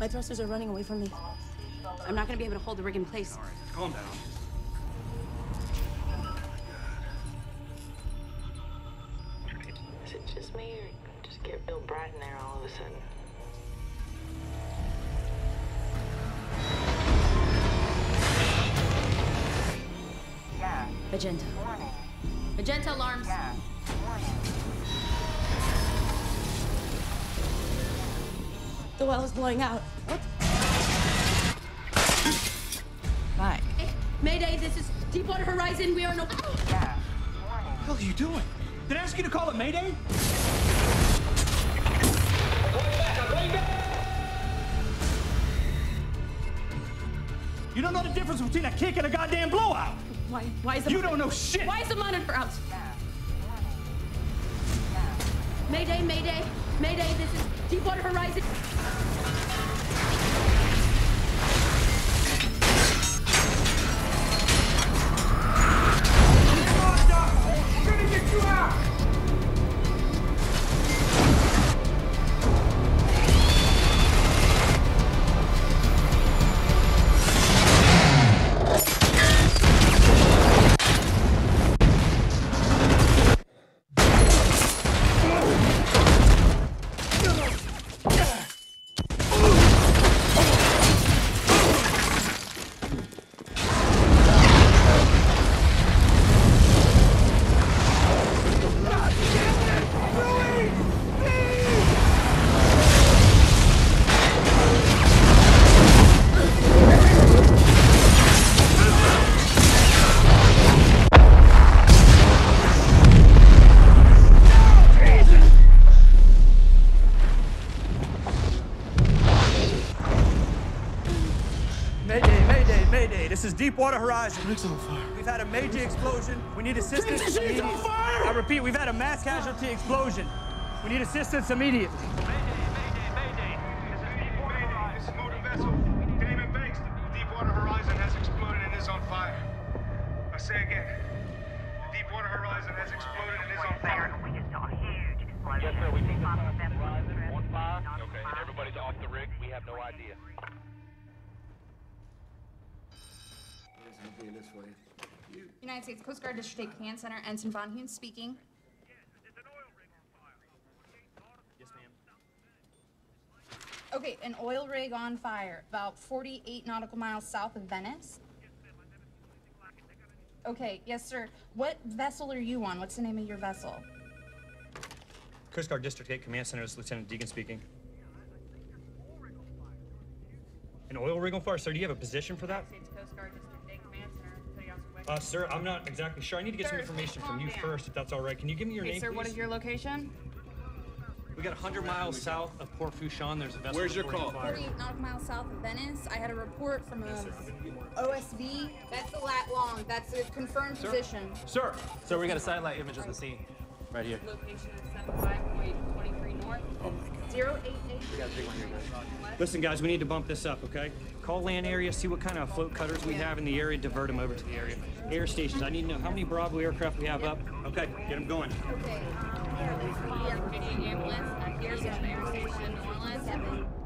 My thrusters are running away from me. I'm not gonna be able to hold the rig in place. All right, calm down. Is it just me or just get real bright in there all of a sudden? Magenta. Magenta alarms. The well is blowing out. Hi. Hey, Mayday, this is Deepwater Horizon. We are in a... no. What the hell are you doing? Did I ask you to call it Mayday? You don't know the difference between a kick and a goddamn blowout. Why? Why is the You don't know shit. Why is the monitor out? Mayday, Mayday, Mayday. This is Deepwater Horizon. This is Deepwater Horizon. Rig's on fire. We've had a major explosion. We need assistance. Rig's on immediately. fire! I repeat, we've had a mass casualty explosion. We need assistance immediately. This is motor vessel. Damon Banks, the Deepwater Horizon has exploded and is on fire. I say again, the Deepwater Horizon has exploded and is on fire. Yes, sir. We think this Horizon on fire. Okay, and everybody's off the rig. We have no idea. United States Coast Guard District 8 Command Center, Ensign Von Hoon speaking. Yes, ma'am. Okay, an oil rig on fire, about 48 nautical miles south of Venice. Okay, yes, sir. What vessel are you on? What's the name of your vessel? Coast Guard District 8 Command Center, this is Lieutenant Deegan speaking. An oil rig on fire? Sir, do you have a position for that? Uh, sir, I'm not exactly sure. I need to get some information from you down. first, if that's all right. Can you give me your Okay, name, sir, please? what is your location? We got 100 miles south of Port Fourchon. There's a vessel. Where's your that's going call? on fire. 48 nautical miles south of Venice. I had a report from a OSV. That's the lat long. That's a confirmed position. Sir. So we got a satellite image of the scene right here. Location is 75.23 north. Oh my god. 088. Listen, guys, we need to bump this up, okay? Call land area, see what kind of float cutters we have in the area, divert them over to the area. Air stations, I need to know how many Bravo aircraft we have up. Okay, get them going. Okay. Yeah, ambulance. Here's an air station New Orleans.